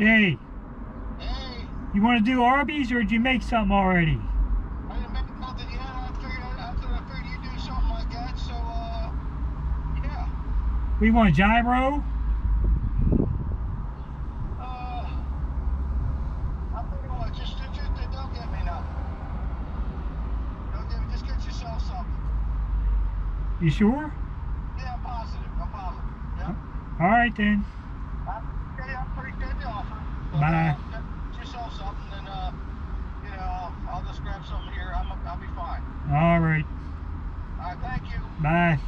Hey, Hey, you want to do Arby's or did you make something already? I didn't make nothing yet. I figured I, thought I figured you'd do something like that. So, uh, yeah. We want gyro. Uh, I tell you what, just, just, just don't get me nothing. Don't get me. Just get yourself something. You sure? Yeah, I'm positive. I'm positive. Yeah. All right then. I, yeah, I appreciate the offer. But, Bye. Get something, and uh, you know, I'll, I'll just grab something here. I'm, I'll be fine. All right. All right. Thank you. Bye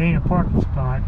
ain't a parking spot.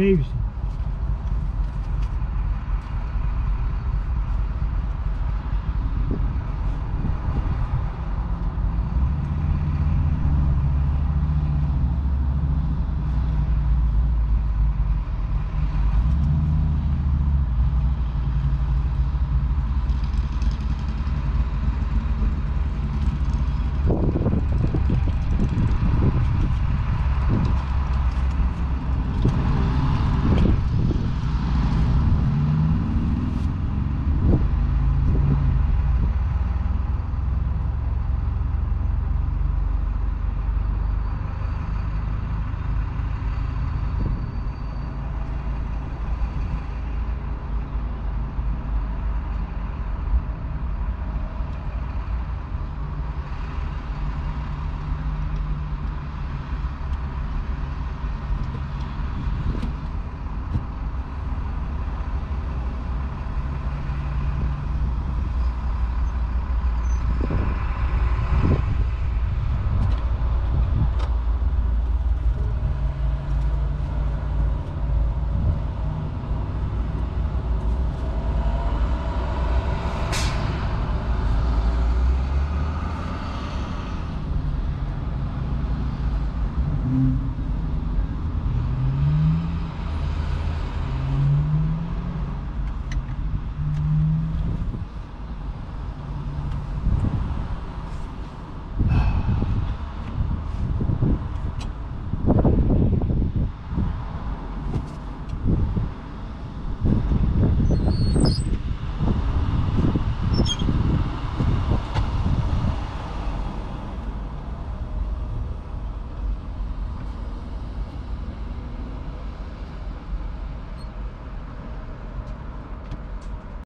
Davidson.